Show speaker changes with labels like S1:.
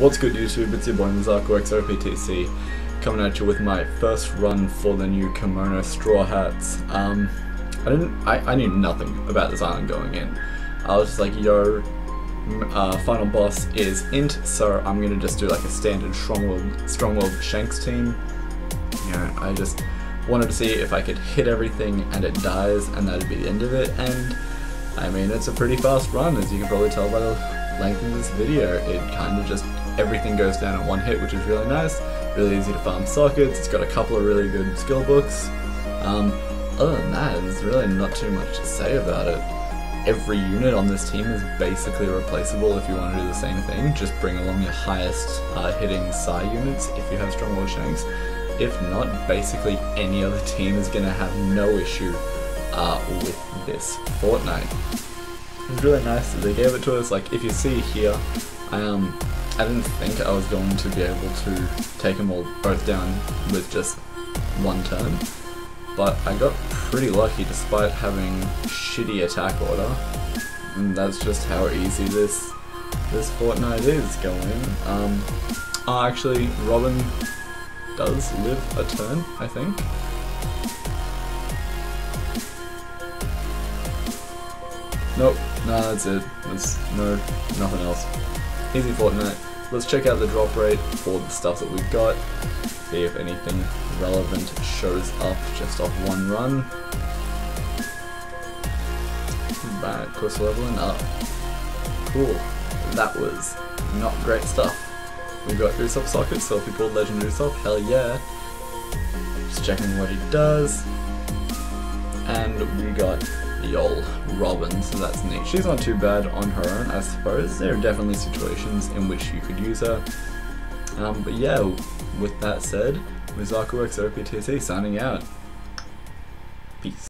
S1: What's good YouTube, it's your boy MuzakuX OPTC coming at you with my first run for the new Kimono Straw Hats. Um, I didn't, I, I knew nothing about this island going in. I was just like, yo, uh, final boss is int, so I'm gonna just do like a standard Strongworld, Strongworld Shanks team. You know, I just wanted to see if I could hit everything and it dies and that'd be the end of it, and I mean, it's a pretty fast run, as you can probably tell by the length of this video. It kind of just everything goes down in one hit, which is really nice. Really easy to farm sockets. It's got a couple of really good skill books. Um, other than that, there's really not too much to say about it. Every unit on this team is basically replaceable if you want to do the same thing. Just bring along your highest uh, hitting Psy units if you have Strongworld Shanks. If not, basically any other team is going to have no issue uh, with this Fortnight. It's really nice that they gave it to us. Like, if you see here, I um, I didn't think I was going to be able to take them all both down with just one turn, but I got pretty lucky despite having shitty attack order. And that's just how easy this this Fortnight is going. Um, oh, actually, Robin does live a turn, I think. Nope, nah, that's it. There's no, nothing else. Easy Fortnight. Let's check out the drop rate for the stuff that we've got. See if anything relevant shows up just off one run. Of course leveling up. Cool. That was not great stuff. We got Usopp sockets, so if pulled Legendary Usopp, hell yeah. Just checking what he does. We got Yol Robin, so that's neat. She's not too bad on her own, I suppose. There are definitely situations in which you could use her. Um, but yeah, with that said, MuzakuX OPTC signing out. Peace.